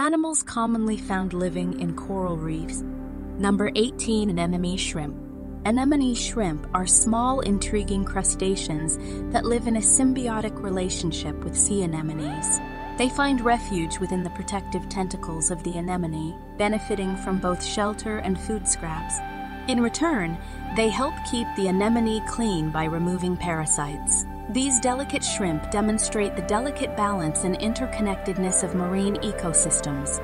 Animals commonly found living in coral reefs. Number 18 Anemone shrimp. Anemone shrimp are small, intriguing crustaceans that live in a symbiotic relationship with sea anemones. They find refuge within the protective tentacles of the anemone, benefiting from both shelter and food scraps. In return, they help keep the anemone clean by removing parasites. These delicate shrimp demonstrate the delicate balance and interconnectedness of marine ecosystems.